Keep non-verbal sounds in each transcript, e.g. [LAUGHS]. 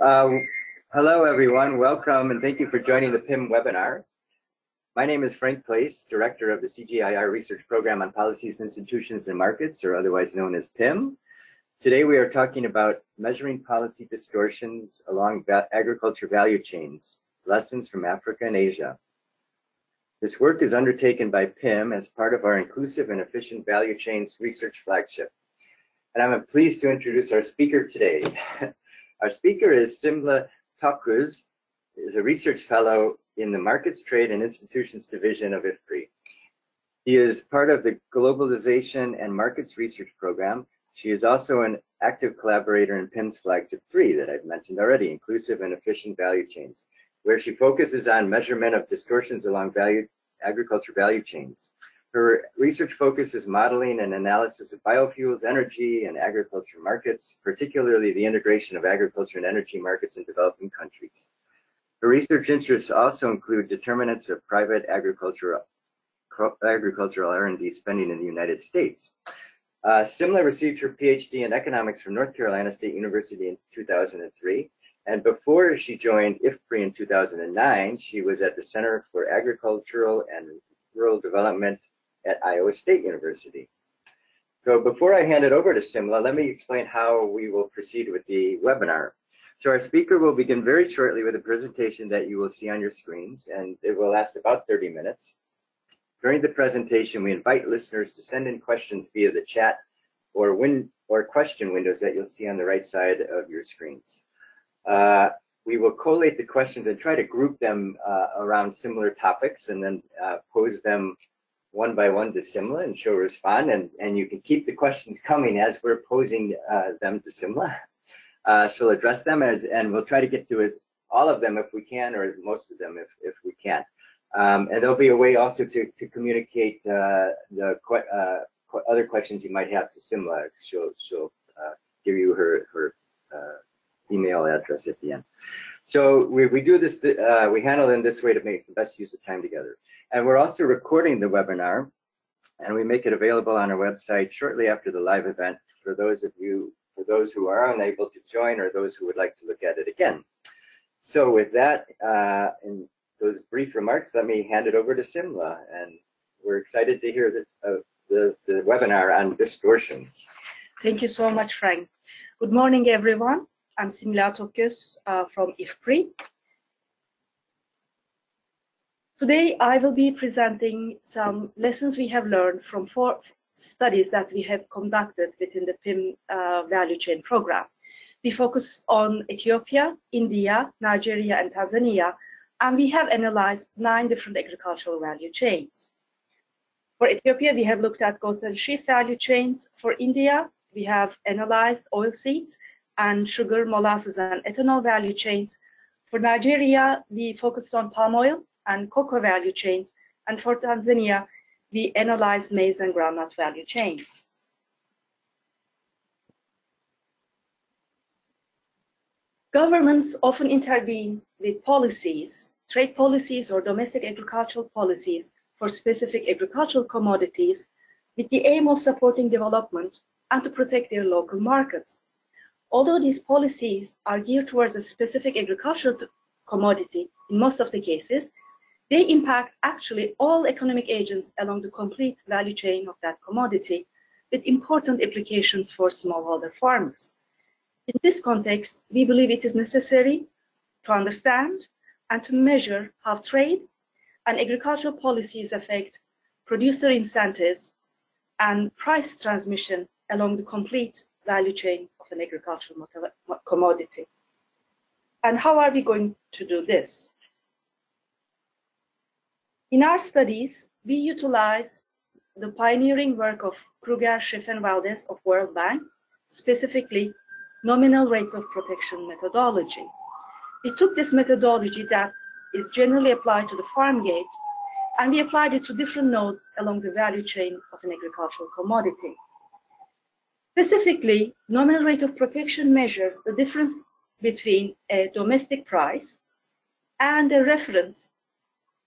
Uh, hello, everyone. Welcome, and thank you for joining the PIM webinar. My name is Frank Place, Director of the CGIAR Research Program on Policies, Institutions, and Markets, or otherwise known as PIM. Today, we are talking about measuring policy distortions along agriculture value chains, lessons from Africa and Asia. This work is undertaken by PIM as part of our Inclusive and Efficient Value Chains Research Flagship. And I'm pleased to introduce our speaker today. Our speaker is Simla Tokgoz, is a research fellow in the Markets, Trade, and Institutions Division of IFPRI. He is part of the Globalization and Markets Research Program. She is also an active collaborator in PIM's Flagship 3 that I've mentioned already, Inclusive and Efficient Value Chains, where she focuses on measurement of distortions along value agriculture value chains. Her research focuses modeling and analysis of biofuels, energy, and agriculture markets, particularly the integration of agriculture and energy markets in developing countries. Her research interests also include determinants of private agricultural agricultural R&D spending in the United States. Uh, Simla received her PhD in economics from North Carolina State University in 2003 and before she joined IFPRI in 2009, she was at the Center for Agricultural and Rural Development at Iowa State University. So before I hand it over to Simla, let me explain how we will proceed with the webinar. So our speaker will begin very shortly with a presentation that you will see on your screens, and it will last about 30 minutes. During the presentation, we invite listeners to send in questions via the chat or, win or question windows that you'll see on the right side of your screens. Uh, we will collate the questions and try to group them uh, around similar topics and then uh, pose them one by one to Simla and she'll respond. And, and you can keep the questions coming as we're posing uh, them to Simla. Uh, she'll address them as, and we'll try to get to as all of them if we can, or most of them if, if we can. Um, and there'll be a way also to, to communicate uh, the qu other questions you might have to Simla. She'll, she'll give you her, her email address at the end. So we, we do this, uh, we handle in this way to make the best use of time together. And we're also recording the webinar and we make it available on our website shortly after the live event for those of you, for those who are unable to join or those who would like to look at it again. So with that, uh, in those brief remarks, let me hand it over to Simla and we're excited to hear the, uh, the, the webinar on distortions. Thank you so much, Frank. Good morning, everyone. I'm Simla Tokgoz uh, from IFPRI. Today, I will be presenting some lessons we have learned from four studies that we have conducted within the PIM uh, value chain program. We focus on Ethiopia, India, Nigeria, and Tanzania, and we have analyzed nine different agricultural value chains. For Ethiopia, we have looked at goats and sheep value chains. For India, we have analyzed oil seeds and sugar, molasses, and ethanol value chains. For Nigeria, we focused on palm oil and cocoa value chains. And for Tanzania, we analyzed maize and groundnut value chains. Governments often intervene with policies, trade policies or domestic agricultural policies for specific agricultural commodities with the aim of supporting development and to protect their local markets. Although these policies are geared towards a specific agricultural commodity in most of the cases, they impact actually all economic agents along the complete value chain of that commodity with important implications for smallholder farmers. In this context, we believe it is necessary to understand and to measure how trade and agricultural policies affect producer incentives and price transmission along the complete value chain of an agricultural commodity. And how are we going to do this? In our studies, we utilize the pioneering work of Krueger, Schiff, and Valdés of World Bank, specifically nominal rates of protection methodology. We took this methodology that is generally applied to the farm gate, and we applied it to different nodes along the value chain of an agricultural commodity. Specifically, nominal rate of protection measures the difference between a domestic price and a reference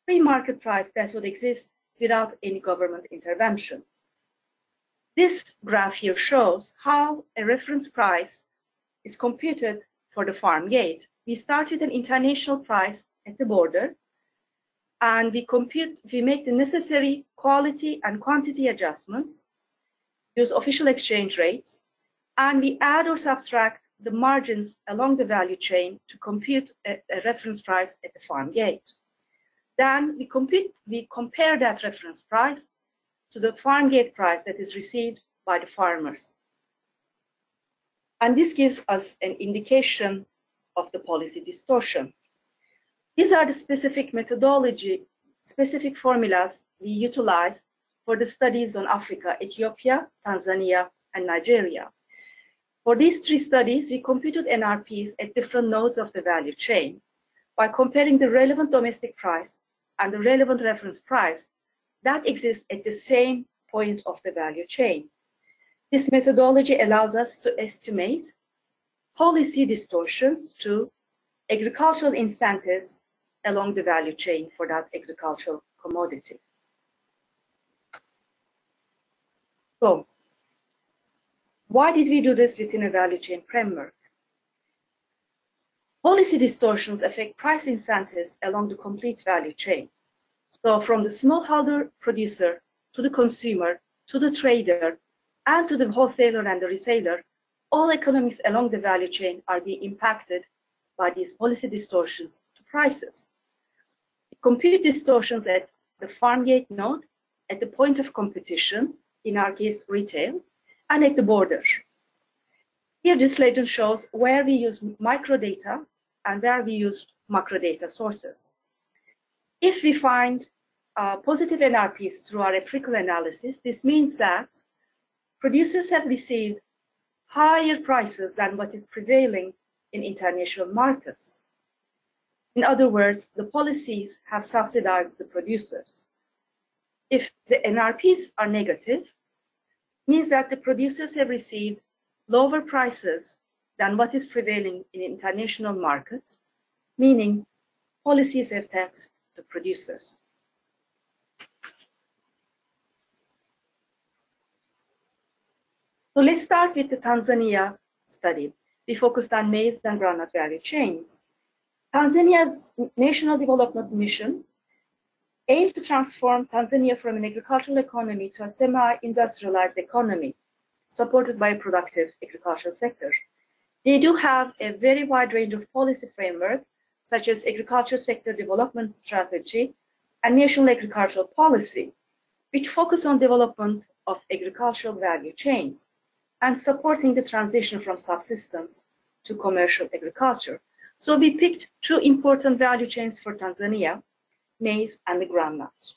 free market price that would exist without any government intervention. This graph here shows how a reference price is computed for the farm gate. We started an international price at the border and we compute, we make the necessary quality and quantity adjustments, use official exchange rates, and we add or subtract the margins along the value chain to compute a, a reference price at the farm gate. Then we compute, we compare that reference price to the farm gate price that is received by the farmers. And this gives us an indication of the policy distortion. These are the specific methodology, specific formulas we utilize for the studies on Africa, Ethiopia, Tanzania, and Nigeria. For these three studies, we computed NRPs at different nodes of the value chain. By comparing the relevant domestic price and the relevant reference price that exists at the same point of the value chain. This methodology allows us to estimate policy distortions to agricultural incentives along the value chain for that agricultural commodity. So, why did we do this within a value chain framework? Policy distortions affect price incentives along the complete value chain. So from the smallholder producer to the consumer, to the trader, and to the wholesaler and the retailer, all economics along the value chain are being impacted by these policy distortions to prices. Compute distortions at the farm gate node, at the point of competition, in our case retail, and at the border. Here this legend shows where we use microdata and where we use macrodata sources. If we find uh, positive NRPs through our empirical analysis, this means that producers have received higher prices than what is prevailing in international markets. In other words, the policies have subsidized the producers. If the NRPs are negative, means that the producers have received lower prices than what is prevailing in international markets, meaning policies have taxed the producers. So let's start with the Tanzania study. We focused on maize and groundnut value chains. Tanzania's National Development Mission aims to transform Tanzania from an agricultural economy to a semi-industrialized economy, supported by a productive agricultural sector. They do have a very wide range of policy framework, such as agriculture sector development strategy and national agricultural policy, which focus on development of agricultural value chains and supporting the transition from subsistence to commercial agriculture. So we picked two important value chains for Tanzania, maize, and the groundnut,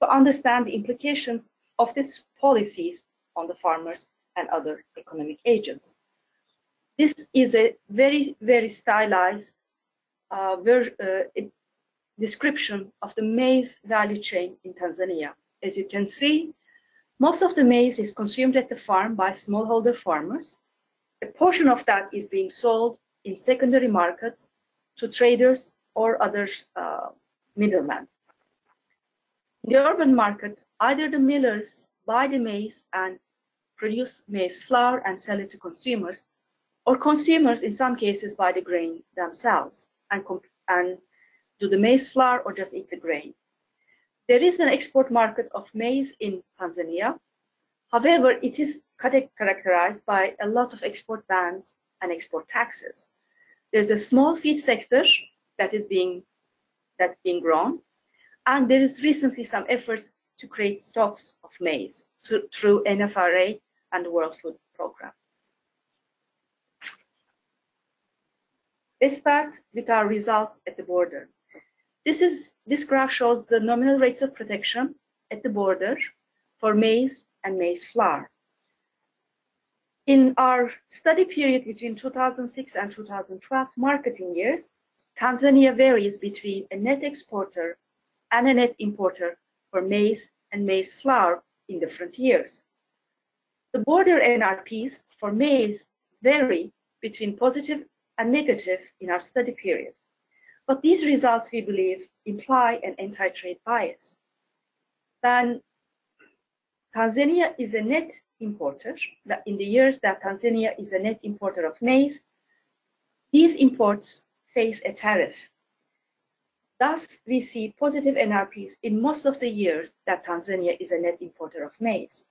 to understand the implications of these policies on the farmers and other economic agents. This is a very, very stylized uh, uh, description of the maize value chain in Tanzania. As you can see, most of the maize is consumed at the farm by smallholder farmers. A portion of that is being sold in secondary markets to traders or other uh, middlemen. In the urban market, either the millers buy the maize and produce maize flour and sell it to consumers, or consumers in some cases buy the grain themselves and, and do the maize flour or just eat the grain. There is an export market of maize in Tanzania. However, it is characterized by a lot of export bans and export taxes. There's a small feed sector that is being that's being grown, and there is recently some efforts to create stocks of maize through NFRA and the World Food Program. Let's start with our results at the border. This, is, this graph shows the nominal rates of protection at the border for maize and maize flour. In our study period between 2006 and 2012 marketing years, Tanzania varies between a net exporter and a net importer for maize and maize flour in different years. The border NRPs for maize vary between positive and negative in our study period. But these results, we believe, imply an anti-trade bias. Then Tanzania is a net importer. In the years that Tanzania is a net importer of maize, these imports face a tariff. Thus, we see positive NRPs in most of the years that Tanzania is a net importer of maize.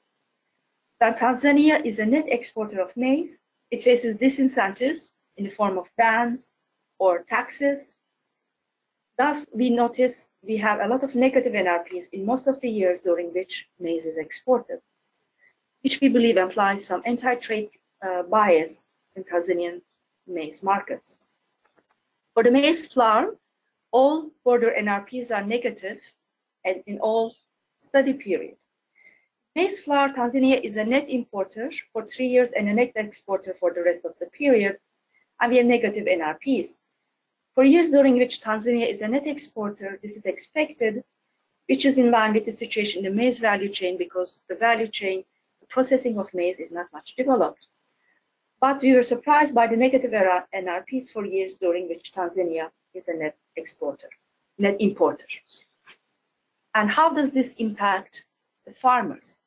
That Tanzania is a net exporter of maize, it faces disincentives in the form of bans or taxes. Thus, we notice we have a lot of negative NRPs in most of the years during which maize is exported, which we believe implies some anti-trade uh, bias in Tanzanian maize markets. For the maize flour, all border NRPs are negative and in all study period. Maize flour, Tanzania is a net importer for three years and a net exporter for the rest of the period, and we have negative NRPs. For years during which Tanzania is a net exporter, this is expected, which is in line with the situation in the maize value chain because the value chain, the processing of maize is not much developed. But we were surprised by the negative NRPs for years during which Tanzania is a net exporter, net importer. And how does this impact the farmers?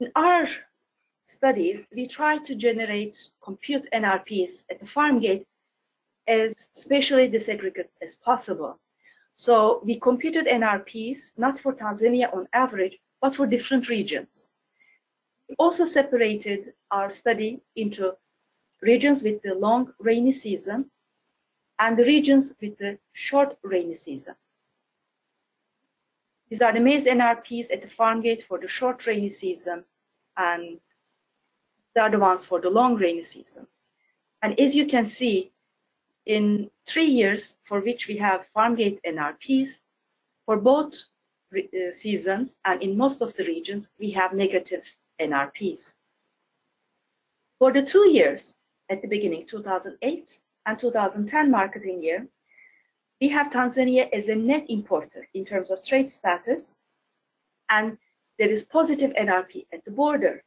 In our studies, we try to generate compute NRPs at the farm gate as spatially disaggregated as possible. So we computed NRPs not for Tanzania on average, but for different regions. We also separated our study into regions with the long rainy season and the regions with the short rainy season. These are the maize NRPs at the farm gate for the short rainy season, and they are the ones for the long rainy season. And as you can see, in three years for which we have farm gate NRPs, for both uh, seasons and in most of the regions, we have negative NRPs. For the two years at the beginning, 2008 and 2010 marketing year, we have Tanzania as a net importer in terms of trade status, and there is positive NRP at the border.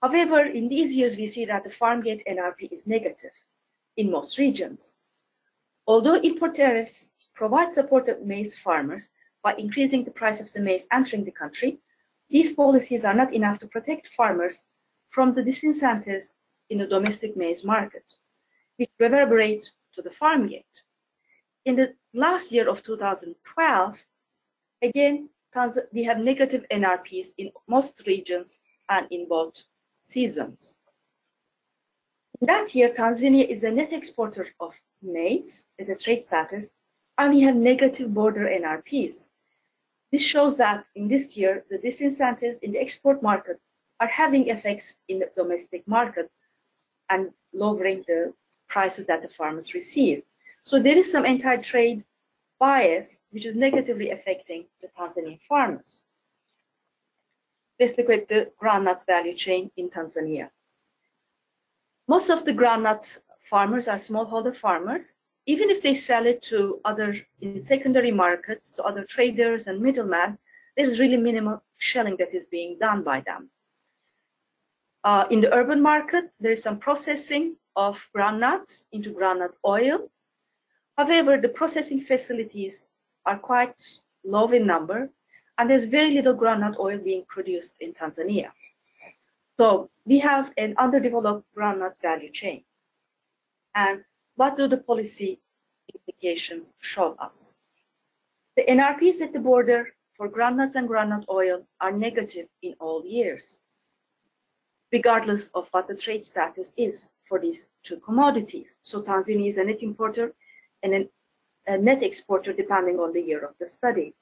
However, in these years, we see that the farm gate NRP is negative in most regions. Although import tariffs provide support to maize farmers by increasing the price of the maize entering the country, these policies are not enough to protect farmers from the disincentives in the domestic maize market, which reverberate to the farm gate. In the last year of 2012, again, we have negative NRPs in most regions and in both seasons. In that year, Tanzania is a net exporter of maize as a trade status, and we have negative border NRPs. This shows that in this year, the disincentives in the export market are having effects in the domestic market and lowering the prices that the farmers receive. So there is some anti-trade bias which is negatively affecting the Tanzanian farmers. Let's look at the groundnut value chain in Tanzania. Most of the groundnut farmers are smallholder farmers even if they sell it to other in secondary markets to other traders and middlemen, there's really minimal shelling that is being done by them. Uh, in the urban market, there is some processing of groundnuts into groundnut oil. However, the processing facilities are quite low in number, and there's very little groundnut oil being produced in Tanzania. So we have an underdeveloped groundnut value chain. And what do the policy implications show us? The NRPs at the border for groundnuts and groundnut oil are negative in all years, regardless of what the trade status is for these two commodities. So Tanzania is a net importer and a net exporter depending on the year of the study.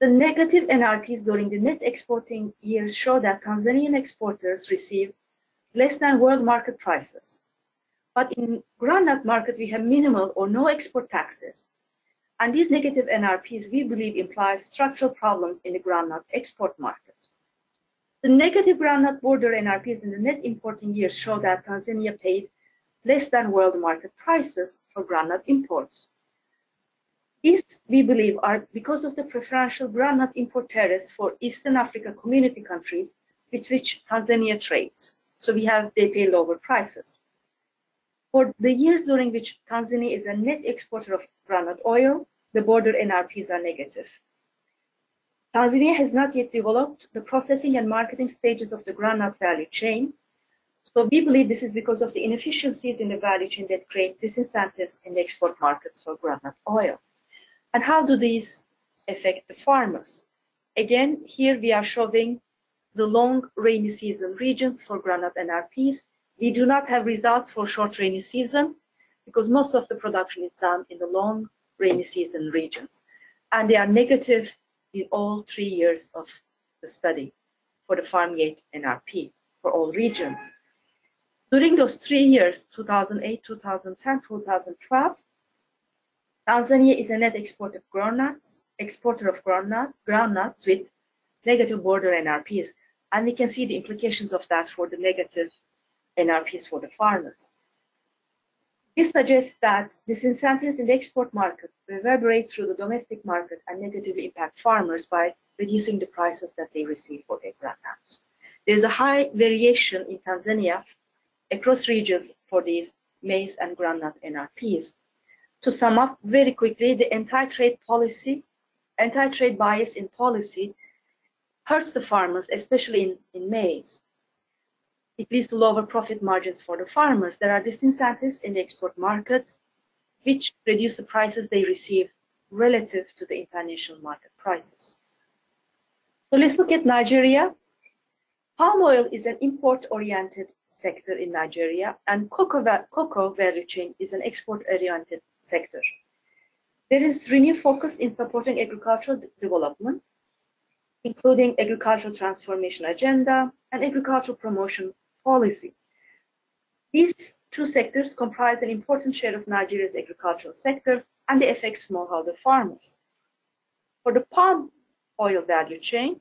The negative NRPs during the net exporting years show that Tanzanian exporters receive less than world market prices but in groundnut market, we have minimal or no export taxes. And these negative NRPs, we believe, imply structural problems in the groundnut export market. The negative groundnut border NRPs in the net importing years show that Tanzania paid less than world market prices for groundnut imports. These, we believe, are because of the preferential groundnut import tariffs for Eastern Africa community countries with which Tanzania trades. So we have, they pay lower prices. For the years during which Tanzania is a net exporter of groundnut oil, the border NRPs are negative. Tanzania has not yet developed the processing and marketing stages of the groundnut value chain. So we believe this is because of the inefficiencies in the value chain that create disincentives in the export markets for groundnut oil. And how do these affect the farmers? Again, here we are showing the long rainy season regions for groundnut NRPs. We do not have results for short rainy season because most of the production is done in the long rainy season regions. And they are negative in all three years of the study for the farm gate NRP for all regions. During those three years, 2008, 2010, 2012, Tanzania is a net exporter of groundnuts, exporter of groundnut, groundnuts with negative border NRPs. And we can see the implications of that for the negative NRPs for the farmers. This suggests that disincentives in the export market reverberate through the domestic market and negatively impact farmers by reducing the prices that they receive for their groundnut. There's a high variation in Tanzania across regions for these maize and groundnut NRPs. To sum up very quickly, the anti-trade policy, anti-trade bias in policy hurts the farmers, especially in, in maize. It leads to lower profit margins for the farmers. There are disincentives in the export markets, which reduce the prices they receive relative to the international market prices. So let's look at Nigeria. Palm oil is an import-oriented sector in Nigeria, and cocoa, cocoa value chain is an export-oriented sector. There is renewed focus in supporting agricultural development, including agricultural transformation agenda and agricultural promotion policy. These two sectors comprise an important share of Nigeria's agricultural sector and they affect smallholder farmers. For the palm oil value chain,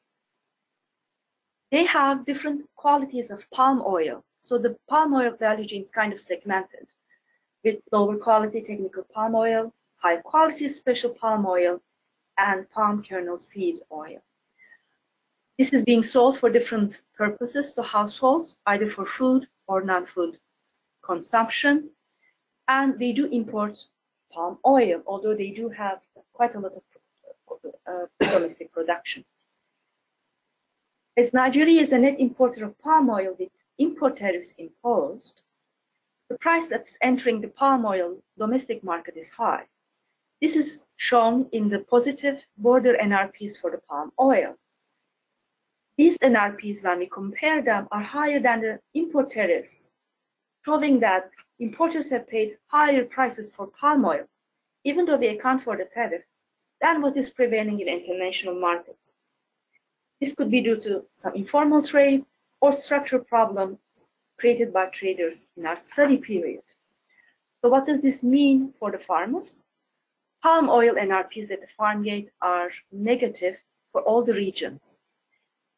they have different qualities of palm oil. So the palm oil value chain is kind of segmented with lower quality technical palm oil, high quality special palm oil, and palm kernel seed oil. This is being sold for different purposes to households, either for food or non-food consumption. And they do import palm oil, although they do have quite a lot of uh, domestic production. As Nigeria is a net importer of palm oil with import tariffs imposed, the price that's entering the palm oil domestic market is high. This is shown in the positive border NRPs for the palm oil. These NRPs, when we compare them, are higher than the import tariffs, showing that importers have paid higher prices for palm oil, even though they account for the tariff, than what is prevailing in international markets. This could be due to some informal trade or structural problems created by traders in our study period. So what does this mean for the farmers? Palm oil NRPs at the farm gate are negative for all the regions.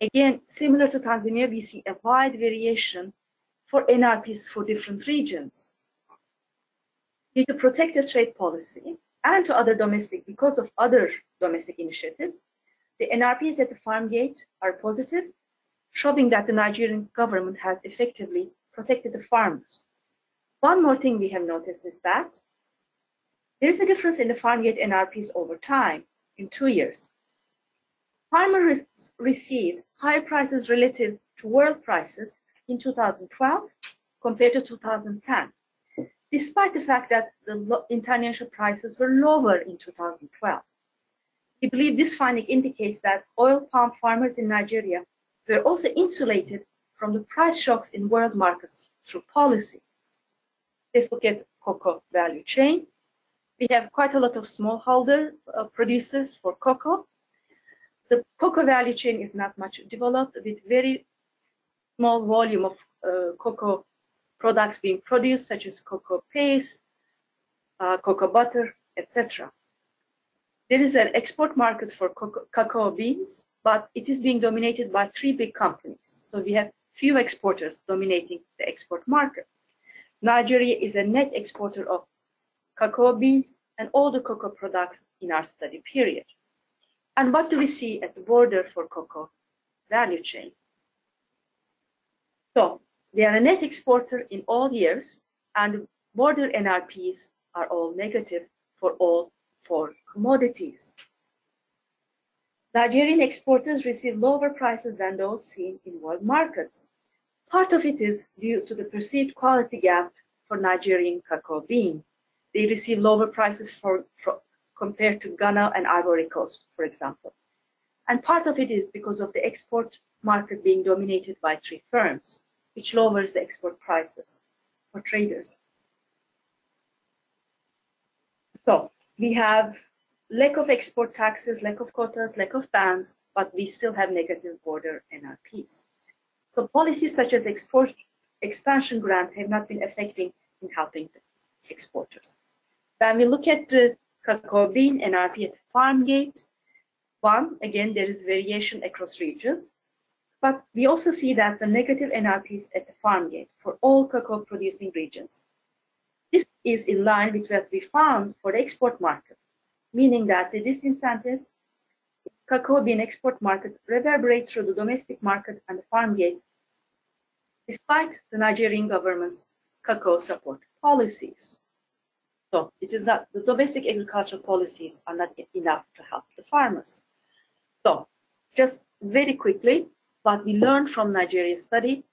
Again, similar to Tanzania, we see a wide variation for NRPs for different regions. Due to protective trade policy and to other domestic, because of other domestic initiatives, the NRPs at the farm gate are positive, showing that the Nigerian government has effectively protected the farmers. One more thing we have noticed is that there is a difference in the farm gate NRPs over time in two years. Farmers received higher prices relative to world prices in 2012 compared to 2010, despite the fact that the international prices were lower in 2012. We believe this finding indicates that oil palm farmers in Nigeria were also insulated from the price shocks in world markets through policy. Let's look at cocoa value chain. We have quite a lot of smallholder uh, producers for cocoa. The cocoa value chain is not much developed with very small volume of uh, cocoa products being produced, such as cocoa paste, uh, cocoa butter, etc. There is an export market for cocoa beans, but it is being dominated by three big companies. So we have few exporters dominating the export market. Nigeria is a net exporter of cocoa beans and all the cocoa products in our study period. And what do we see at the border for cocoa value chain? So they are a net exporter in all years, and border NRPs are all negative for all four commodities. Nigerian exporters receive lower prices than those seen in world markets. Part of it is due to the perceived quality gap for Nigerian cocoa bean. They receive lower prices for, for, compared to Ghana and Ivory Coast, for example. And part of it is because of the export market being dominated by three firms, which lowers the export prices for traders. So we have lack of export taxes, lack of quotas, lack of bans, but we still have negative border NRPs. So policies such as export expansion grant have not been effective in helping the exporters. When we look at the cocoa bean NRP at the farm gate, one, again, there is variation across regions, but we also see that the negative NRPs at the farm gate for all cocoa producing regions. This is in line with what we found for the export market, meaning that the disincentives cocoa bean export market reverberate through the domestic market and the farm gate, despite the Nigerian government's cocoa support policies. So it is not, the domestic agricultural policies are not enough to help the farmers. So just very quickly, what we learned from Nigeria's study,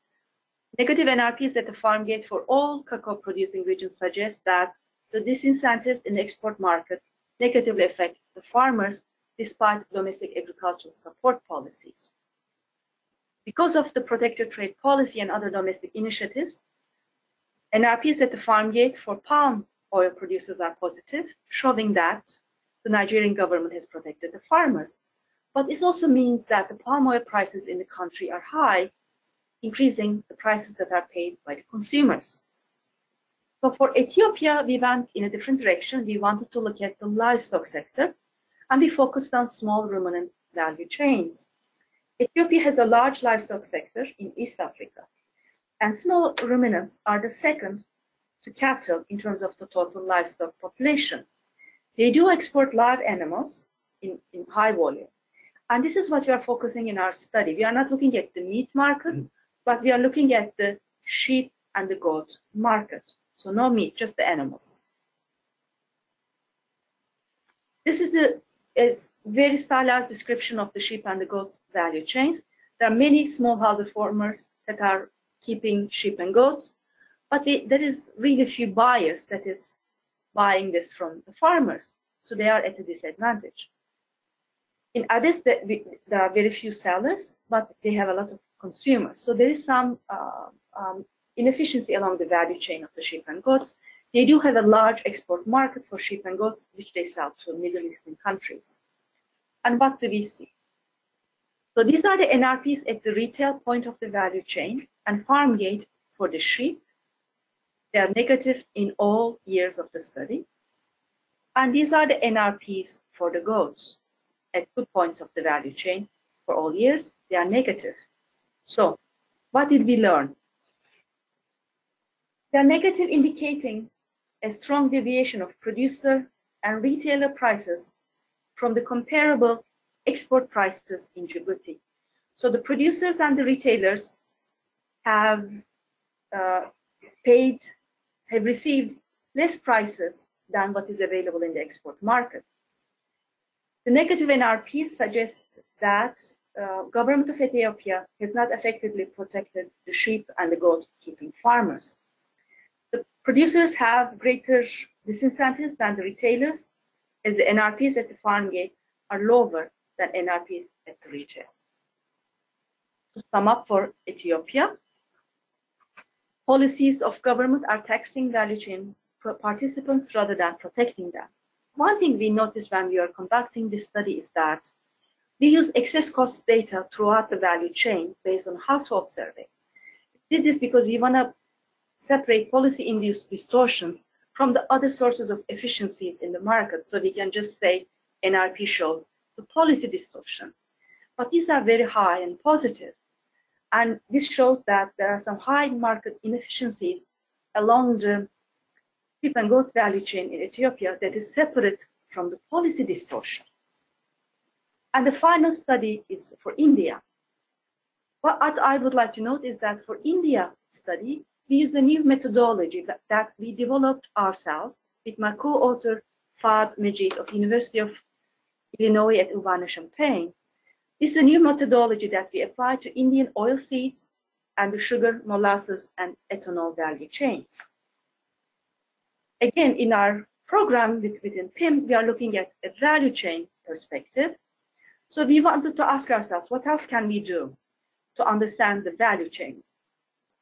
negative NRPs at the farm gate for all cocoa producing regions suggest that the disincentives in the export market negatively affect the farmers despite domestic agricultural support policies. Because of the protected trade policy and other domestic initiatives, NRPs at the farm gate for palm oil producers are positive, showing that the Nigerian government has protected the farmers. But this also means that the palm oil prices in the country are high, increasing the prices that are paid by the consumers. So for Ethiopia, we went in a different direction. We wanted to look at the livestock sector and we focused on small ruminant value chains. Ethiopia has a large livestock sector in East Africa, and small ruminants are the second to cattle in terms of the total livestock population. They do export live animals in, in high volume. And this is what we are focusing in our study. We are not looking at the meat market, mm. but we are looking at the sheep and the goat market. So no meat, just the animals. This is the is very stylized description of the sheep and the goat value chains. There are many smallholder farmers that are keeping sheep and goats, but there is really few buyers that is buying this from the farmers. So they are at a disadvantage. In Addis, there are very few sellers, but they have a lot of consumers. So there is some uh, um, inefficiency along the value chain of the sheep and goats. They do have a large export market for sheep and goats, which they sell to Middle Eastern countries. And what do we see? So these are the NRPs at the retail point of the value chain and farm gate for the sheep. They are negative in all years of the study. And these are the NRPs for the goats at two points of the value chain for all years. They are negative. So what did we learn? They are negative indicating a strong deviation of producer and retailer prices from the comparable export prices in Djibouti. So the producers and the retailers have uh, paid, have received less prices than what is available in the export market. The negative NRP suggests that uh, government of Ethiopia has not effectively protected the sheep and the goat keeping farmers. The producers have greater disincentives than the retailers, as the NRPs at the farm gate are lower than NRPs at the retail. To sum up for Ethiopia, policies of government are taxing value chain participants rather than protecting them. One thing we noticed when we are conducting this study is that we use excess cost data throughout the value chain based on household survey. We did this because we want to separate policy-induced distortions from the other sources of efficiencies in the market. So we can just say NRP shows the policy distortion. But these are very high and positive. And this shows that there are some high market inefficiencies along the sheep and goat value chain in Ethiopia that is separate from the policy distortion. And the final study is for India. What I would like to note is that for India study, we use a new methodology that, that we developed ourselves with my co-author Fahd Majid of University of Illinois at Urbana-Champaign. This is a new methodology that we apply to Indian oil seeds and the sugar, molasses, and ethanol value chains. Again, in our program within PIM, we are looking at a value chain perspective. So we wanted to ask ourselves, what else can we do to understand the value chain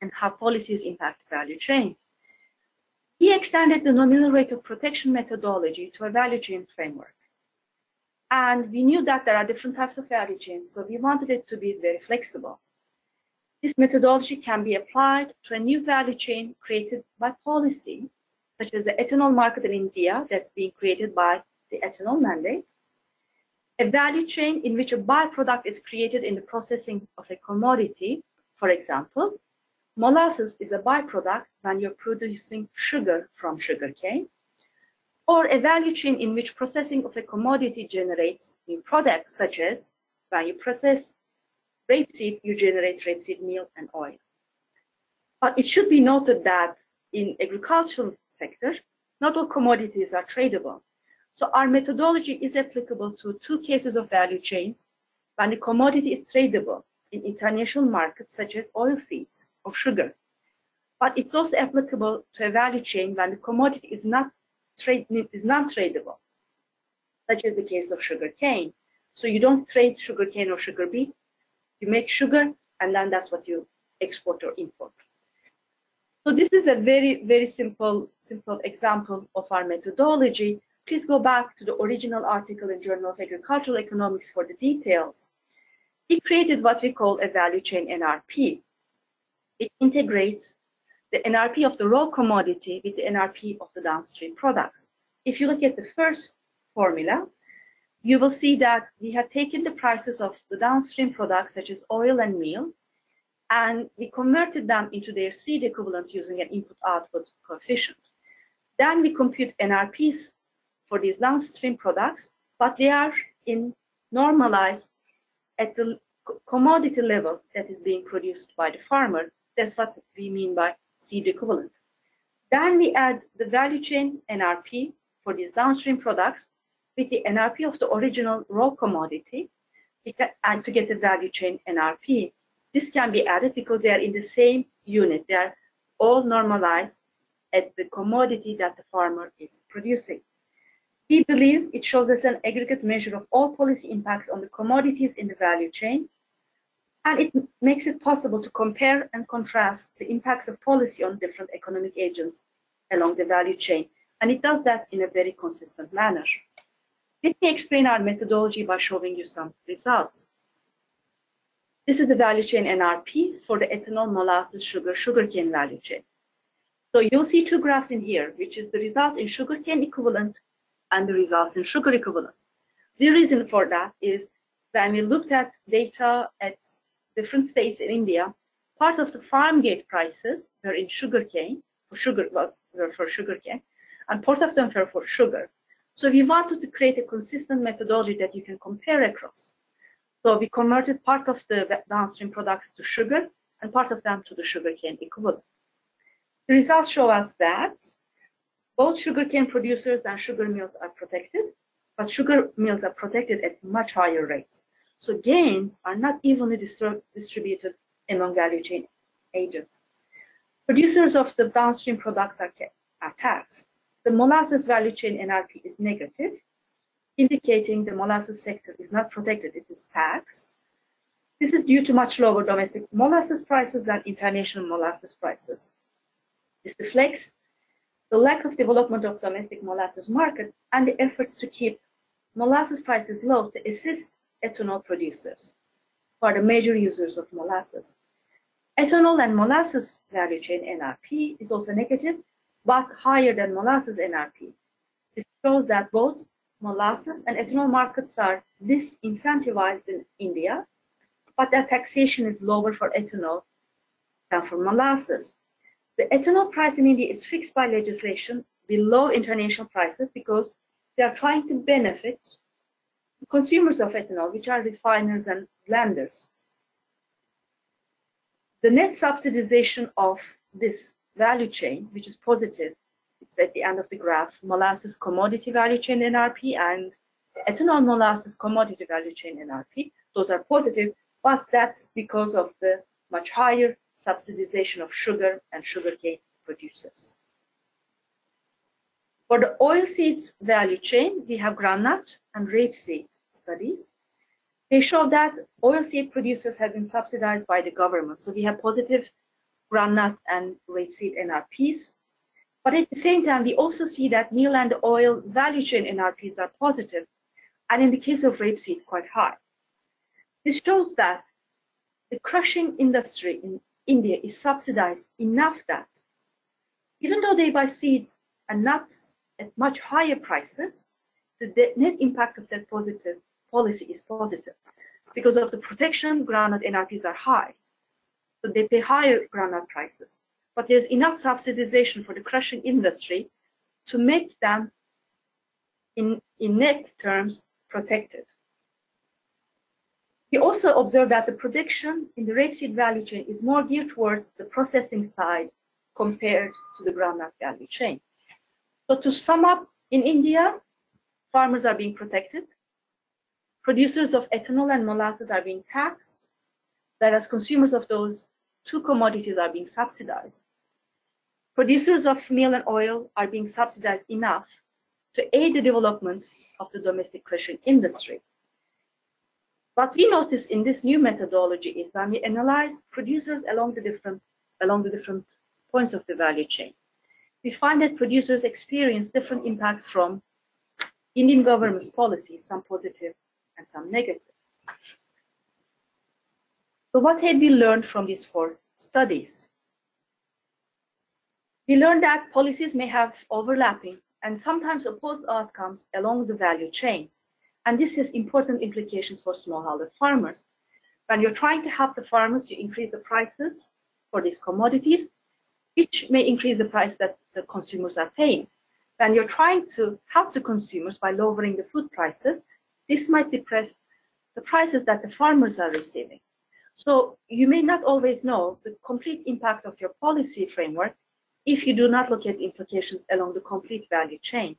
and how policies impact the value chain? He extended the nominal rate of protection methodology to a value chain framework. And we knew that there are different types of value chains, so we wanted it to be very flexible. This methodology can be applied to a new value chain created by policy such as the ethanol market in India that's being created by the ethanol mandate, a value chain in which a byproduct is created in the processing of a commodity. For example, molasses is a byproduct when you're producing sugar from sugarcane, or a value chain in which processing of a commodity generates new products, such as when you process rapeseed, you generate rapeseed meal and oil. But it should be noted that in agricultural sector, not all commodities are tradable. So our methodology is applicable to two cases of value chains when the commodity is tradable in international markets such as oil seeds or sugar. But it's also applicable to a value chain when the commodity is not trade is non-tradable, such as the case of sugar cane. So you don't trade sugar cane or sugar beet. You make sugar, and then that's what you export or import. So this is a very, very simple, simple example of our methodology. Please go back to the original article in Journal of Agricultural Economics for the details. He created what we call a value chain NRP. It integrates the NRP of the raw commodity with the NRP of the downstream products. If you look at the first formula, you will see that we have taken the prices of the downstream products such as oil and meal and we converted them into their seed equivalent using an input-output coefficient. Then we compute NRPs for these downstream products, but they are in normalized at the commodity level that is being produced by the farmer. That's what we mean by seed equivalent. Then we add the value chain NRP for these downstream products with the NRP of the original raw commodity and to get the value chain NRP. This can be added because they are in the same unit. They are all normalized at the commodity that the farmer is producing. We believe it shows us an aggregate measure of all policy impacts on the commodities in the value chain, and it makes it possible to compare and contrast the impacts of policy on different economic agents along the value chain, and it does that in a very consistent manner. Let me explain our methodology by showing you some results. This is the value chain NRP for the ethanol, molasses, sugar, sugarcane value chain. So you'll see two graphs in here, which is the result in sugarcane equivalent and the results in sugar equivalent. The reason for that is when we looked at data at different states in India, part of the farm gate prices were in sugarcane, for sugar was were for sugarcane, and part of them were for sugar. So we wanted to create a consistent methodology that you can compare across. So we converted part of the downstream products to sugar and part of them to the sugarcane equivalent. The results show us that both sugarcane producers and sugar mills are protected, but sugar mills are protected at much higher rates. So gains are not evenly distributed among value chain agents. Producers of the downstream products are, are taxed. The molasses value chain NRP is negative, indicating the molasses sector is not protected, it is taxed. This is due to much lower domestic molasses prices than international molasses prices. This reflects the lack of development of domestic molasses market and the efforts to keep molasses prices low to assist ethanol producers who are the major users of molasses. Ethanol and molasses value chain NRP is also negative, but higher than molasses NRP. This shows that both molasses and ethanol markets are disincentivized in India, but that taxation is lower for ethanol than for molasses. The ethanol price in India is fixed by legislation below international prices because they are trying to benefit consumers of ethanol, which are refiners and blenders. The net subsidization of this value chain, which is positive, it's at the end of the graph, molasses commodity value chain NRP and ethanol molasses commodity value chain NRP. Those are positive, but that's because of the much higher subsidization of sugar and sugarcane producers. For the oilseeds value chain, we have groundnut and rapeseed studies. They show that oilseed producers have been subsidized by the government. So we have positive groundnut and rapeseed NRPs. But at the same time, we also see that meal and oil value chain NRPs are positive, and in the case of rapeseed, quite high. This shows that the crushing industry in India is subsidized enough that even though they buy seeds and nuts at much higher prices, the net impact of that positive policy is positive. Because of the protection, groundnut NRPs are high. So they pay higher groundnut prices. But there's enough subsidization for the crushing industry to make them, in, in net terms, protected. We also observe that the production in the rapeseed value chain is more geared towards the processing side compared to the groundnut value chain. So to sum up, in India, farmers are being protected. Producers of ethanol and molasses are being taxed, whereas consumers of those two commodities are being subsidized. Producers of meal and oil are being subsidized enough to aid the development of the domestic crushing industry. What we notice in this new methodology is when we analyze producers along the different along the different points of the value chain, we find that producers experience different impacts from Indian government's policies, some positive and some negative. So what have we learned from these four studies? We learned that policies may have overlapping and sometimes opposed outcomes along the value chain. And this has important implications for smallholder farmers. When you're trying to help the farmers, you increase the prices for these commodities, which may increase the price that the consumers are paying. When you're trying to help the consumers by lowering the food prices, this might depress the prices that the farmers are receiving. So you may not always know the complete impact of your policy framework if you do not look at implications along the complete value chain.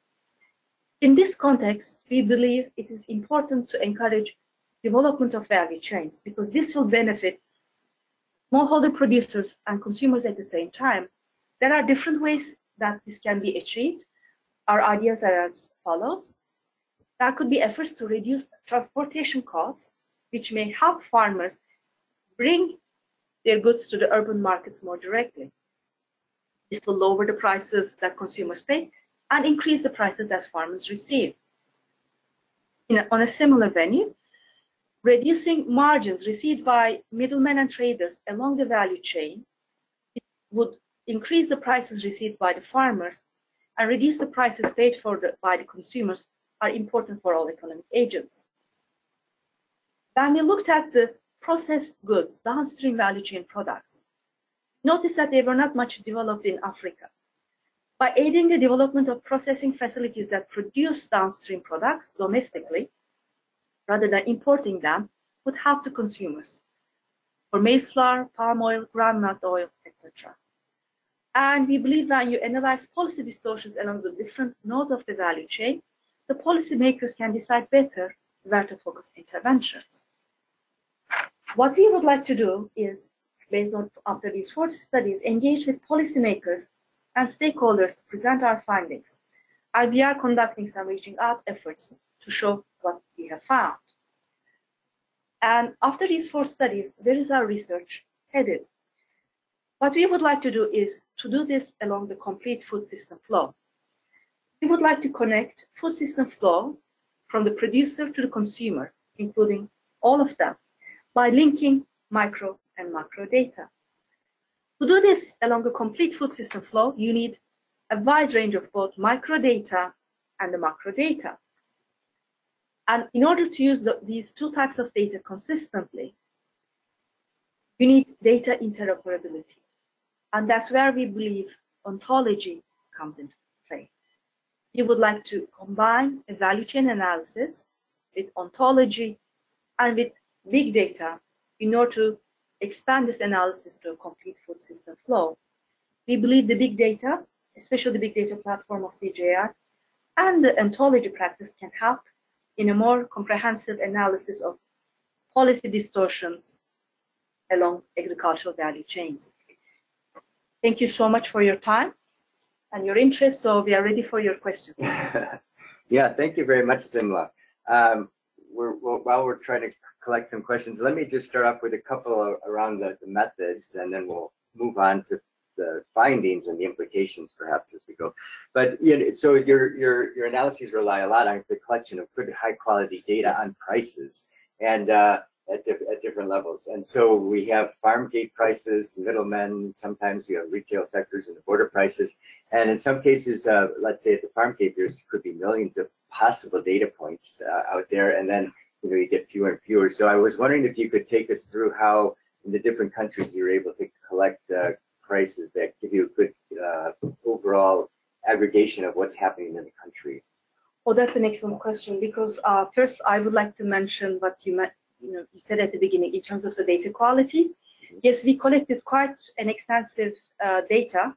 In this context, we believe it is important to encourage development of value chains because this will benefit smallholder producers and consumers at the same time. There are different ways that this can be achieved. Our ideas are as follows. There could be efforts to reduce transportation costs, which may help farmers bring their goods to the urban markets more directly. This will lower the prices that consumers pay and increase the prices that farmers receive. A, on a similar venue, reducing margins received by middlemen and traders along the value chain would increase the prices received by the farmers and reduce the prices paid for the, by the consumers are important for all economic agents. When we looked at the processed goods, downstream value chain products, notice that they were not much developed in Africa by aiding the development of processing facilities that produce downstream products domestically, rather than importing them, would help the consumers for maize flour, palm oil, groundnut oil, etc. And we believe when you analyze policy distortions along the different nodes of the value chain, the policymakers can decide better where to focus interventions. What we would like to do is, based on after these four studies, engage with policymakers and stakeholders to present our findings. And we are conducting some reaching out efforts to show what we have found. And after these four studies, where is our research headed? What we would like to do is to do this along the complete food system flow. We would like to connect food system flow from the producer to the consumer, including all of them, by linking micro and macro data. To do this along a complete food system flow, you need a wide range of both micro data and the macro data. And in order to use the, these two types of data consistently, you need data interoperability. And that's where we believe ontology comes into play. We would like to combine a value chain analysis with ontology and with big data in order to expand this analysis to a complete food system flow. We believe the big data, especially the big data platform of CGIAR, and the ontology practice can help in a more comprehensive analysis of policy distortions along agricultural value chains. Thank you so much for your time and your interest. So we are ready for your questions. [LAUGHS] yeah, thank you very much, Simla. Um, we're, while we're trying to collect some questions, let me just start off with a couple around the, the methods, and then we'll move on to the findings and the implications perhaps as we go. But you know, so your your your analyses rely a lot on the collection of good high quality data on prices and uh, at, at different levels. And so we have farm gate prices, middlemen, sometimes you have retail sectors and the border prices. And in some cases, uh, let's say at the farm gate, there's could be millions of possible data points uh, out there. And then you know you get fewer and fewer. So I was wondering if you could take us through how in the different countries you're able to collect uh, prices that give you a good uh, overall aggregation of what's happening in the country? Well, that's an excellent question because uh, first I would like to mention what you, you, know, you said at the beginning in terms of the data quality. Mm-hmm. Yes, we collected quite an extensive uh, data,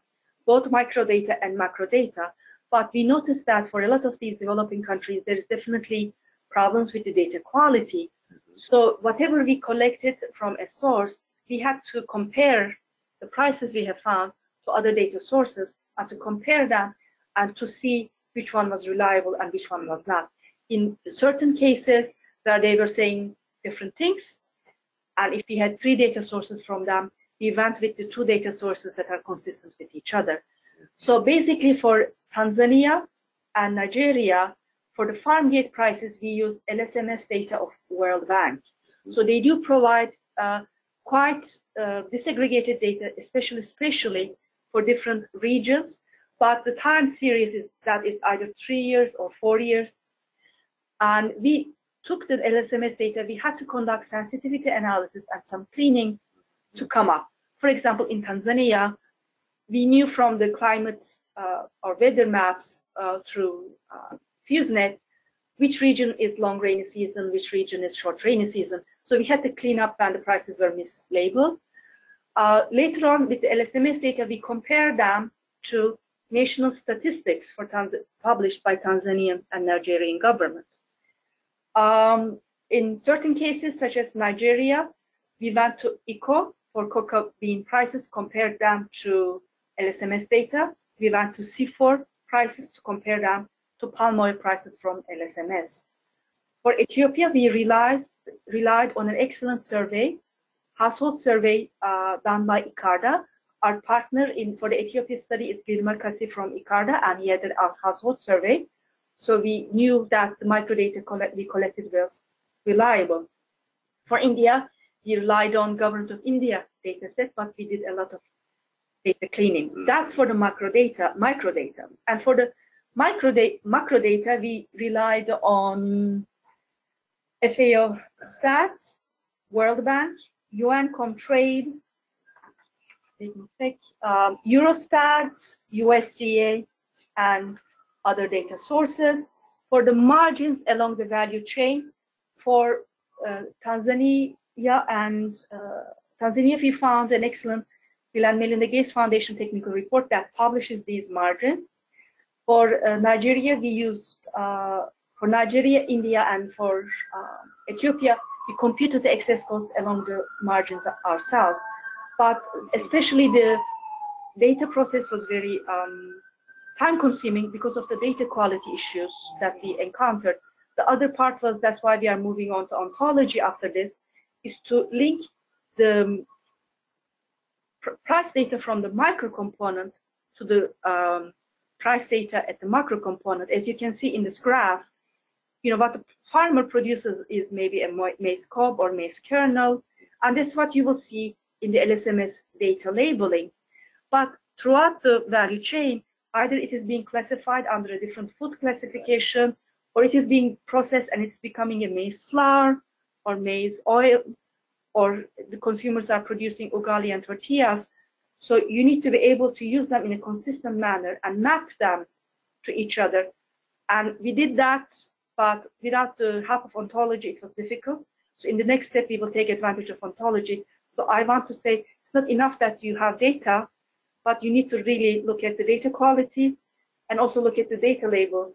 both micro data and macro data, but we noticed that for a lot of these developing countries, there's definitely problems with the data quality. Mm-hmm. So whatever we collected from a source, we had to compare the prices we have found to other data sources and to compare them and to see which one was reliable and which one was not. In certain cases where they were saying different things, and if we had three data sources from them, we went with the two data sources that are consistent with each other. So basically for Tanzania and Nigeria, for the farm gate prices, we use LSMS data of World Bank. So they do provide uh, quite uh, disaggregated data, especially spatially for different regions. But the time series is that is either three years or four years. And we took the LSMS data, we had to conduct sensitivity analysis and some cleaning to come up. For example, in Tanzania, we knew from the climate uh, or weather maps uh, through uh, FEWS NET which region is long rainy season, which region is short rainy season. So we had to clean up when the prices were mislabeled. Uh, later on, with the LSMS data, we compared them to national statistics for Tanz published by Tanzanian and Nigerian government. Um, in certain cases, such as Nigeria, we went to ICO for cocoa bean prices, compared them to LSMS data. We went to CIFOR prices to compare them to palm oil prices from LSMS. For Ethiopia, we relied, relied on an excellent survey, household survey uh, done by ICARDA. Our partner in for the Ethiopia study is Girma Kassie from ICARDA, and he had a household survey. So we knew that the microdata collect, we collected was reliable. For India, we relied on Government of India dataset, but we did a lot of data cleaning. Mm. That's for the macro data, micro data. And for the micro macro data, we relied on FAO stats, World Bank, UN Comtrade, um, Eurostat, USDA, and other data sources. For the margins along the value chain, for uh, Tanzania and uh, Tanzania, we found an excellent Bill and Melinda Gates Foundation technical report that publishes these margins. For uh, Nigeria, we used, uh, for Nigeria, India, and for uh, Ethiopia, we computed the excess costs along the margins ourselves. But especially the data process was very um, time consuming because of the data quality issues that we encountered. The other part was that's why we are moving on to ontology after this, is to link the price data from the micro component to the um, price data at the macro component. As you can see in this graph, you know, what the farmer produces is maybe a maize cob or maize kernel, and that's what you will see in the LSMS data labeling. But throughout the value chain, either it is being classified under a different food classification, or it is being processed and it's becoming a maize flour or maize oil, or the consumers are producing ugali and tortillas. So you need to be able to use them in a consistent manner and map them to each other. And we did that, but without the help of ontology, it was difficult. So in the next step, we will take advantage of ontology. So I want to say it's not enough that you have data, but you need to really look at the data quality and also look at the data labels,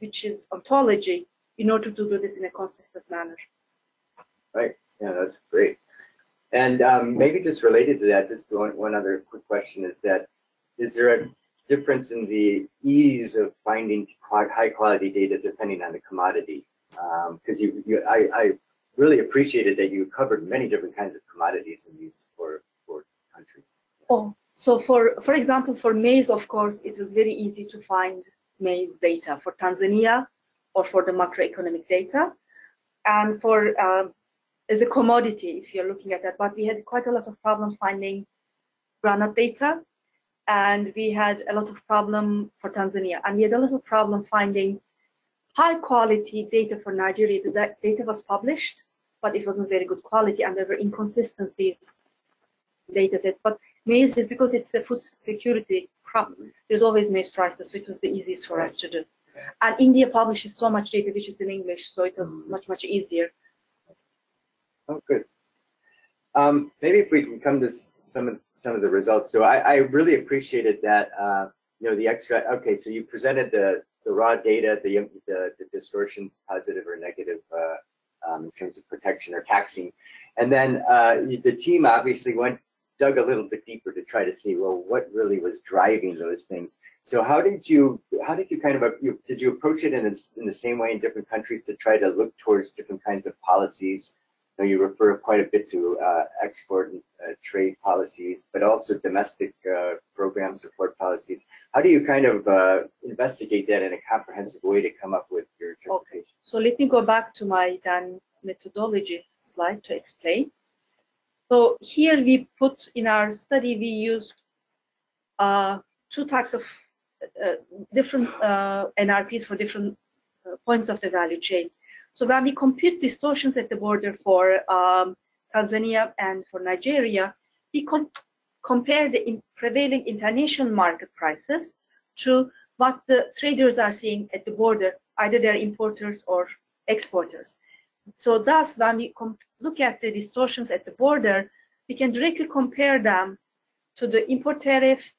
which is ontology, in order to do this in a consistent manner. Right. Yeah, that's great. And um, maybe just related to that, just one, one other quick question is that, is there a difference in the ease of finding high quality data depending on the commodity? Because um, you, you I, I really appreciated that you covered many different kinds of commodities in these four, four countries. Oh, so for, for example, for maize, of course, it was very easy to find maize data for Tanzania or for the macroeconomic data. And for um, as a commodity, if you're looking at that, but we had quite a lot of problem finding groundnut data. And we had a lot of problem for Tanzania. And we had a lot of problem finding high quality data for Nigeria. The data was published, but it wasn't very good quality and there were inconsistencies data set. But maize is because it's a food security problem. There's always maize prices, so it was the easiest for us to do. And India publishes so much data which is in English, so it was mm. much, much easier. Oh, good. Um, maybe if we can come to some of some of the results. So I, I really appreciated that. Uh, you know, the extra. Okay, so you presented the the raw data, the the, the distortions, positive or negative, uh, um, in terms of protection or taxing, and then uh, the team obviously went dug a little bit deeper to try to see well what really was driving those things. So how did you how did you kind of did you approach it in in the same way in different countries to try to look towards different kinds of policies? You, know, you refer quite a bit to uh, export and uh, trade policies, but also domestic uh, program support policies. How do you kind of uh, investigate that in a comprehensive way to come up with your interpretation? Okay. So let me go back to my then methodology slide to explain. So here we put in our study, we use uh, two types of uh, different uh, NRPs for different uh, points of the value chain. So when we compute distortions at the border for um, Tanzania and for Nigeria, we compare the in prevailing international market prices to what the traders are seeing at the border, either they're importers or exporters. So thus, when we look at the distortions at the border, we can directly compare them to the import tariff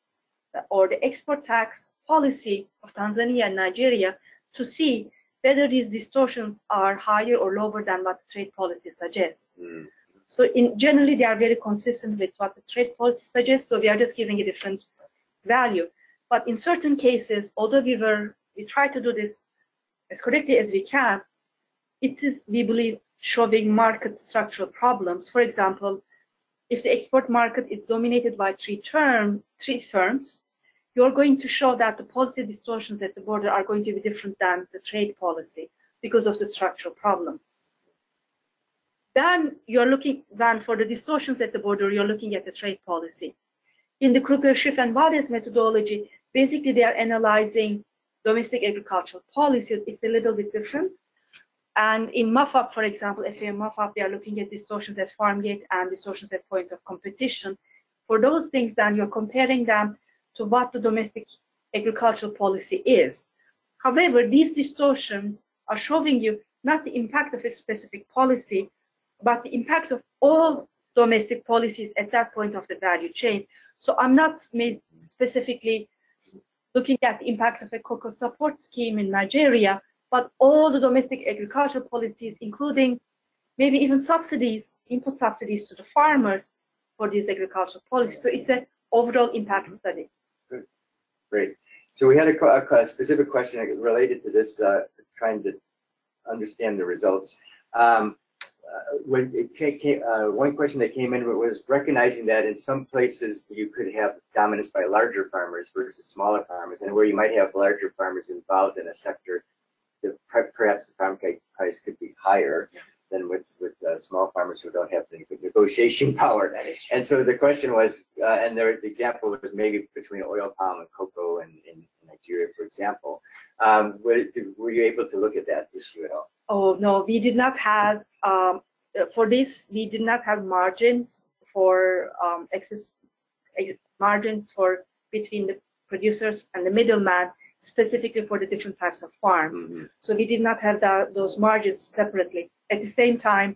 or the export tax policy of Tanzania and Nigeria to see whether these distortions are higher or lower than what the trade policy suggests. Mm. So in generally, they are very consistent with what the trade policy suggests. So we are just giving a different value. But in certain cases, although we were we try to do this as correctly as we can, it is, we believe, showing market structural problems. For example, if the export market is dominated by three term, three firms, you're going to show that the policy distortions at the border are going to be different than the trade policy because of the structural problem. Then you're looking, then for the distortions at the border, you're looking at the trade policy. In the Krueger, Schiff, and Valdés methodology, basically they are analyzing domestic agricultural policy. It's a little bit different. And in MAFAP, for example, FAO MAFAP, they are looking at distortions at farm gate and distortions at point of competition. For those things, then you're comparing them to what the domestic agricultural policy is. However, these distortions are showing you not the impact of a specific policy, but the impact of all domestic policies at that point of the value chain. So I'm not specifically looking at the impact of a cocoa support scheme in Nigeria, but all the domestic agricultural policies, including maybe even subsidies, input subsidies to the farmers for these agricultural policies. So it's an overall impact study. Great. So we had a, a, a specific question related to this, uh, trying to understand the results. Um, uh, when it came, came, uh, one question that came in was recognizing that in some places you could have dominance by larger farmers versus smaller farmers, and where you might have larger farmers involved in a sector the, perhaps the farm price could be higher than with with uh, small farmers who don't have the negotiation [LAUGHS] power. And so the question was, uh, and there, the example was maybe between oil palm and cocoa in, in Nigeria, for example. Um, were, were, you able to look at that issue at all? Oh no, we did not have um, for this. We did not have margins for um, excess margins for between the producers and the middleman specifically for the different types of farms. Mm -hmm. So we did not have that, those margins separately. At the same time,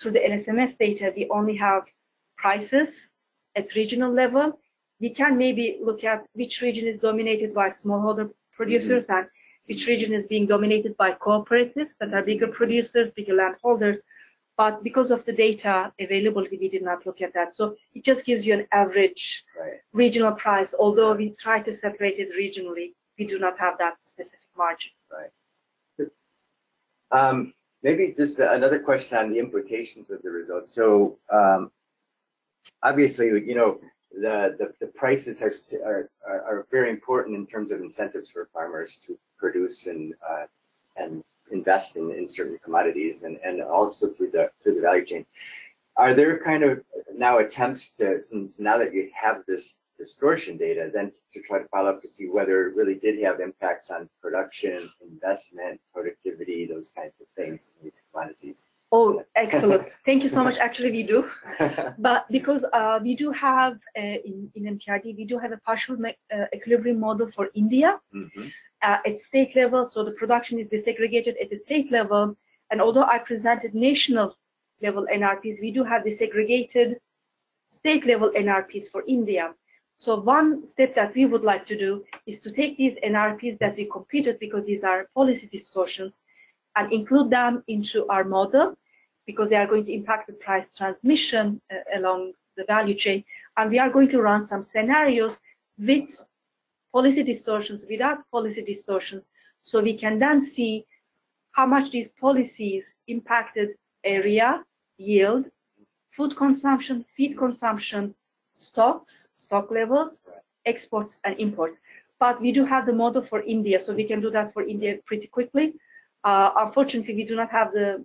through the LSMS data, we only have prices at regional level. We can maybe look at which region is dominated by smallholder producers mm -hmm. and which region is being dominated by cooperatives that are bigger producers, bigger landholders. but because of the data availability, we did not look at that. So it just gives you an average Right. regional price, although we try to separate it regionally, we do not have that specific margin. Right. Um, maybe just another question on the implications of the results. So, um, obviously, you know, the, the, the prices are, are, are very important in terms of incentives for farmers to produce and, uh, and invest in, in certain commodities and, and also through the, through the value chain. Are there kind of now attempts to, since now that you have this distortion data, then to try to follow up to see whether it really did have impacts on production, investment, productivity, those kinds of things in these commodities? Oh, excellent. Thank you so much. Actually, we do. [LAUGHS] But because uh, we do have uh, in, in MTRD, we do have a partial uh, equilibrium model for India Mhm. uh, at state level. So the production is disaggregated at the state level. And although I presented national level NRPs, we do have disaggregated state level NRPs for India. So one step that we would like to do is to take these NRPs that we computed because these are policy distortions and include them into our model because they are going to impact the price transmission uh, along the value chain. And we are going to run some scenarios with policy distortions, without policy distortions, so we can then see how much these policies impacted area, yield, food consumption, feed consumption, stocks, stock levels, exports and imports. But we do have the model for India, so we can do that for India pretty quickly. Uh, unfortunately, we do not have the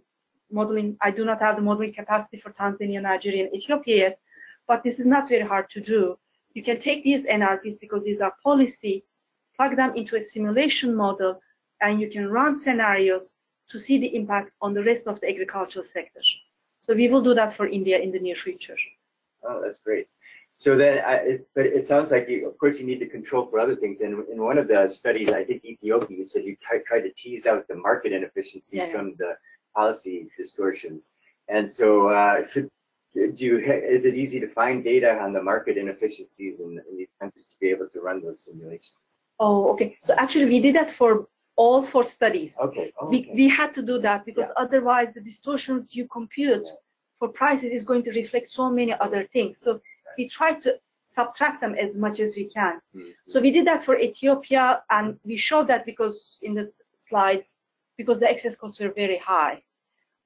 modeling, I do not have the modeling capacity for Tanzania, Nigeria, and Ethiopia yet, but this is not very hard to do. You can take these NRPs because these are policy, plug them into a simulation model, and you can run scenarios to see the impact on the rest of the agricultural sector. So we will do that for India in the near future. Oh, that's great. So then, I, it, but it sounds like you, of course, you need to control for other things. And in one of the studies, I think Ethiopia, you said you tried, tried to tease out the market inefficiencies Yeah, yeah. from the policy distortions. And so, uh, could, do you, is it easy to find data on the market inefficiencies in, in these countries to be able to run those simulations? Oh, okay. So actually, we did that for all four studies. Okay. Oh, We, okay. we had to do that because otherwise the distortions you compute for prices is going to reflect so many other things. So we try to subtract them as much as we can. Mhm. So we did that for Ethiopia and we showed that because in the slides, because the excess costs were very high,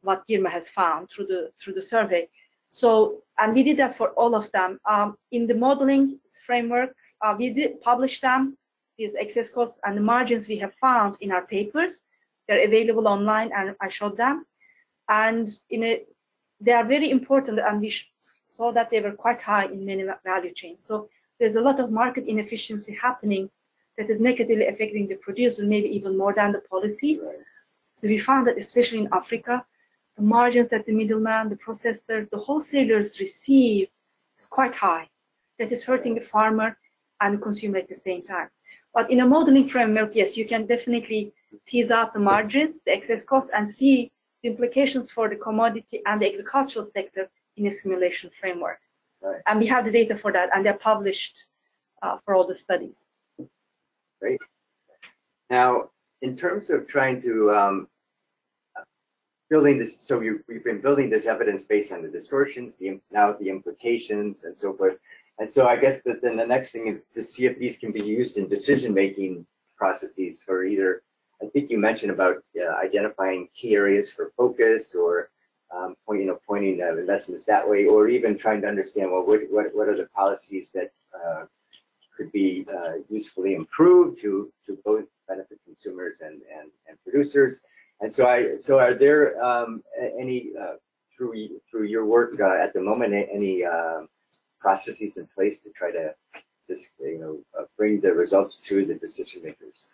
what GIRMA has found through the through the survey. So, and we did that for all of them. Um, in the modeling framework, uh, we did publish them, these excess costs and the margins we have found in our papers. They're available online and I showed them. And in a, they are very important and we saw that they were quite high in many value chains. So there's a lot of market inefficiency happening that is negatively affecting the producer, maybe even more than the policies. Right. So we found that especially in Africa, the margins that the middleman, the processors, the wholesalers receive is quite high. That is hurting the farmer and the consumer at the same time. But in a modeling framework, yes, you can definitely tease out the margins, the excess costs, and see the implications for the commodity and the agricultural sector in a simulation framework. Right. And we have the data for that, and they're published uh, for all the studies. Great. Now, in terms of trying to um, building this, so you, we've been building this evidence based on the distortions, the now the implications, and so forth. And so I guess that then the next thing is to see if these can be used in decision-making processes for either. I think you mentioned about uh, identifying key areas for focus, or um, point, you know, pointing uh, investments that way, or even trying to understand well, what what, what are the policies that uh, could be uh, usefully improved to to both benefit consumers and and, and producers. And so I so are there um, any uh, through through your work uh, at the moment any um processes in place to try to just you know uh, bring the results to the decision makers?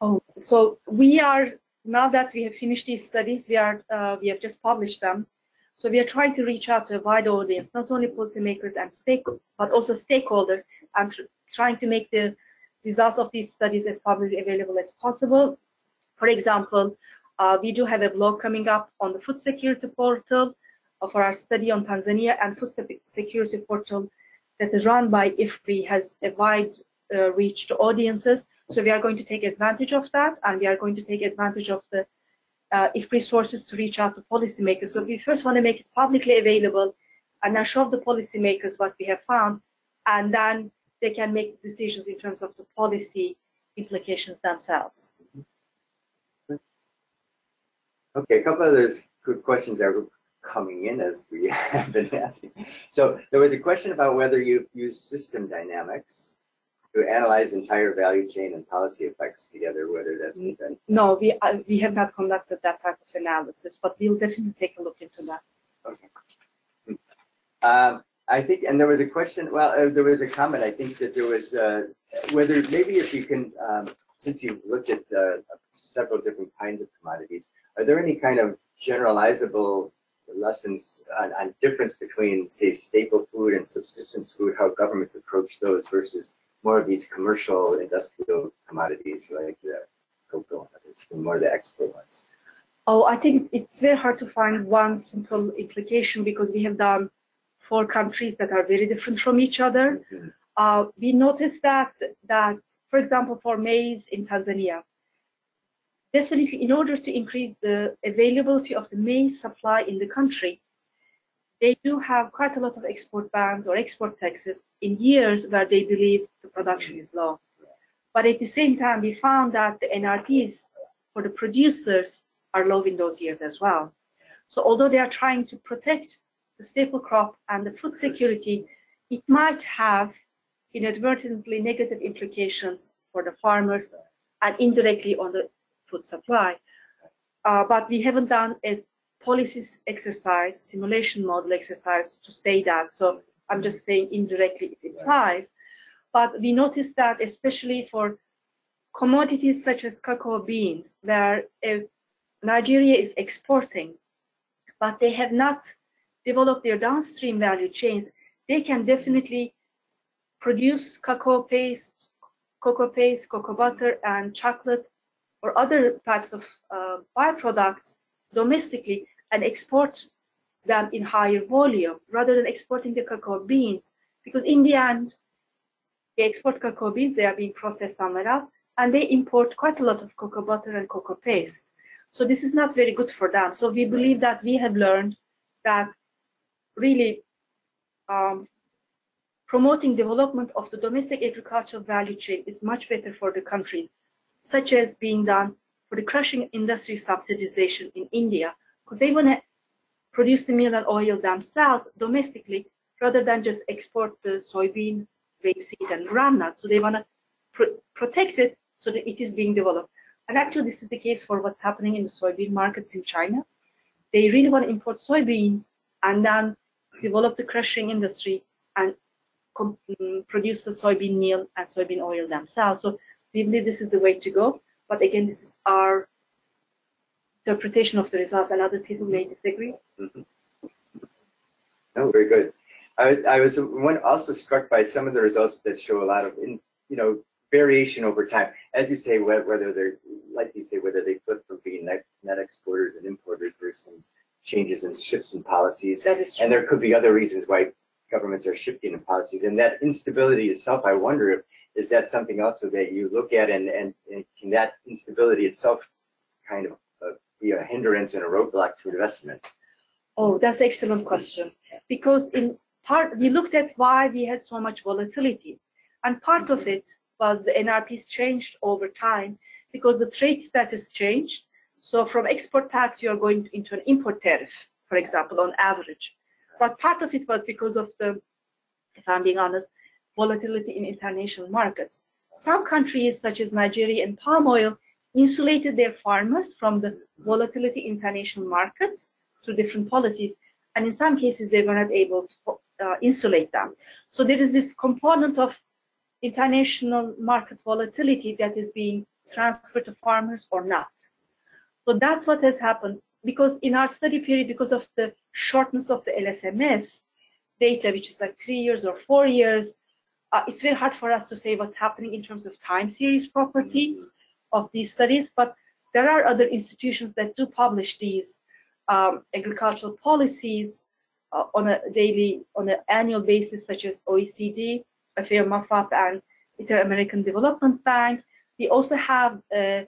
Oh, so we are now that we have finished these studies, we are uh, we have just published them. So we are trying to reach out to a wide audience, not only policymakers and stake, but also stakeholders, and tr- trying to make the results of these studies as publicly available as possible. For example, uh, we do have a blog coming up on the food security portal uh, for our study on Tanzania, and food security portal that is run by IFPRI has a wide uh, reach to audiences. So we are going to take advantage of that, and we are going to take advantage of the uh, IFPRI resources to reach out to policymakers. So we first want to make it publicly available and then show the policymakers what we have found, and then they can make decisions in terms of the policy implications themselves. Okay, a couple of those good questions are coming in as we [LAUGHS] have been asking. So there was a question about whether you use system dynamics to analyze entire value chain and policy effects together, whether that's Mm. been No, we uh, we have not conducted that type of analysis, but we'll definitely take a look into that. Um, I think, and there was a question, well, uh, there was a comment, I think that there was, uh, whether, maybe if you can, um, since you've looked at, uh, several different kinds of commodities, are there any kind of generalizable lessons on, on difference between, say, staple food and subsistence food, how governments approach those versus more of these commercial industrial commodities like the cocoa and others, and more the export ones? Oh, I think it's very hard to find one simple implication because we have done four countries that are very different from each other. Mhm. Uh, we noticed that that, for example, for maize in Tanzania, definitely in order to increase the availability of the maize supply in the country, they do have quite a lot of export bans or export taxes in years where they believe the production is low. But at the same time, we found that the NRPs for the producers are low in those years as well. So although they are trying to protect the staple crop and the food security, it might have inadvertently negative implications for the farmers and indirectly on the food supply. Uh, but we haven't done a policies exercise, simulation model exercise to say that. So I'm just saying indirectly it implies. But we noticed that especially for commodities such as cocoa beans, where uh, Nigeria is exporting, but they have not developed their downstream value chains, they can definitely produce cocoa paste, cocoa paste, cocoa butter, and chocolate or other types of uh, byproducts domestically and export them in higher volume rather than exporting the cocoa beans. Because in the end, they export cocoa beans, they are being processed somewhere else, and they import quite a lot of cocoa butter and cocoa paste. So this is not very good for them. So we believe that we have learned that really um, promoting development of the domestic agricultural value chain is much better for the countries, such as being done for the crushing industry subsidization in India, because they want to produce the meal and oil themselves domestically rather than just export the soybean, rapeseed, and groundnut. So they want to pr protect it so that it is being developed. And actually, this is the case for what's happening in the soybean markets in China. They really want to import soybeans and then develop the crushing industry and mm, produce the soybean meal and soybean oil themselves. So we believe this is the way to go. But again, this is our interpretation of the results, and other people may disagree. Mhm. Oh, very good. I, was- I was one also struck by some of the results that show a lot of, in, you know, variation over time. As you say, whether they're, like you say, whether they flip from being net, net exporters and importers, there's some changes in shifts in policies. That is true. And there could be other reasons why governments are shifting in policies. And that instability itself, I wonder if, is that something also that you look at and, and, and can that instability itself kind of uh, be a hindrance and a roadblock to investment? Oh, that's an excellent question. Because in part, we looked at why we had so much volatility. And part of it was the NRPs changed over time because the trade status changed. So from export tax, you are going into an import tariff, for example, on average. But part of it was because of the, if I'm being honest, volatility in international markets. Some countries, such as Nigeria and palm oil, insulated their farmers from the volatility in international markets through different policies. And in some cases, they were not able to uh, insulate them. So there is this component of international market volatility that is being transferred to farmers or not. So that's what has happened because in our study period, because of the shortness of the LSMS data, which is like three years or four years, uh, it's very hard for us to say what's happening in terms of time series properties of these studies, but there are other institutions that do publish these um, agricultural policies uh, on a daily, on an annual basis, such as OECD, FAO, MAFAP, and Inter-American Development Bank. We also have uh,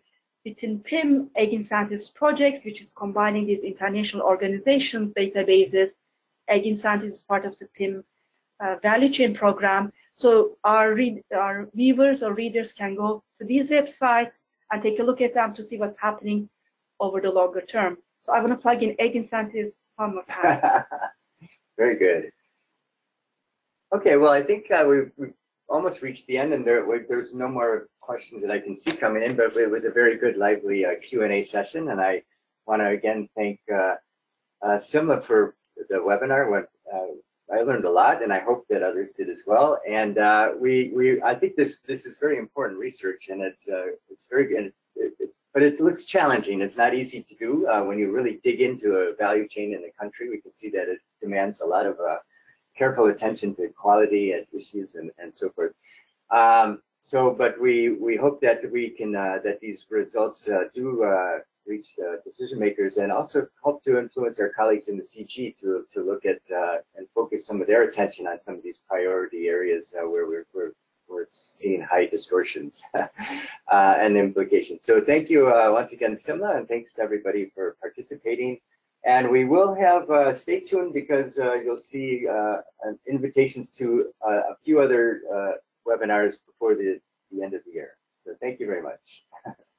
within PIM, Ag-Incentives projects, which is combining these international organizations databases. Ag-Incentives is part of the PIM value chain program. So our, read, our viewers or readers can go to these websites and take a look at them to see what's happening over the longer term. So I want to plug in Ag-Incentives one more time. Very good. Okay, well, I think uh, we've, we've almost reached the end, and there, there's no more questions that I can see coming in, but it was a very good, lively uh, Q&A session, and I want to again thank uh, uh, Simla for the webinar. Uh, I learned a lot, and I hope that others did as well. And uh, we, we, I think this this is very important research, and it's uh, it's very good. It, it, but it looks challenging. It's not easy to do uh, when you really dig into a value chain in the country. We can see that it demands a lot of uh, careful attention to quality and issues and, and so forth. Um, so, but we we hope that we can uh, that these results uh, do reach uh, decision makers and also help to influence our colleagues in the CG to to look at and focus some of their attention on some of these priority areas where we're, we're we're seeing high distortions [LAUGHS] uh, and implications. So thank you uh, once again, Simla, and thanks to everybody for participating. And we will have, uh, stay tuned because uh, you'll see uh, invitations to uh, a few other webinars before the, the end of the year. So thank you very much. [LAUGHS]